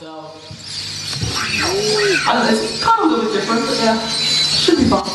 So. Also it's kind of a little bit different, but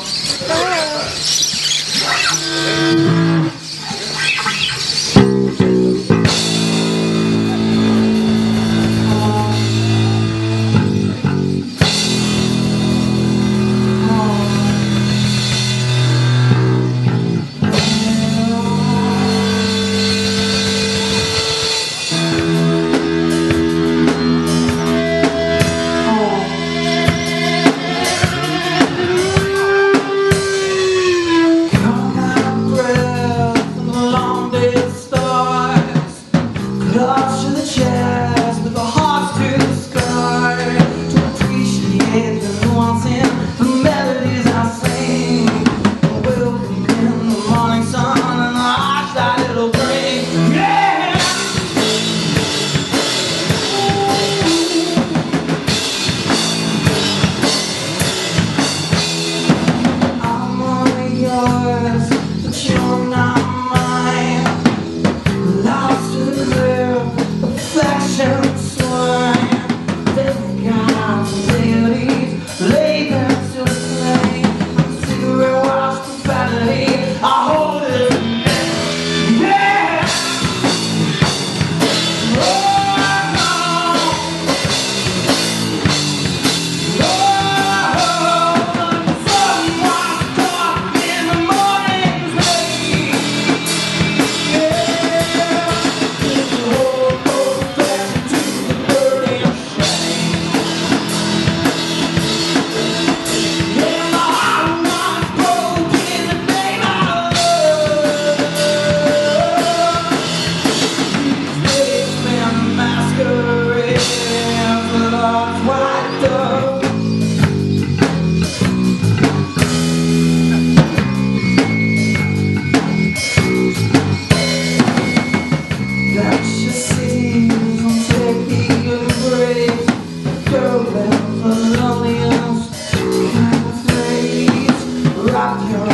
stop your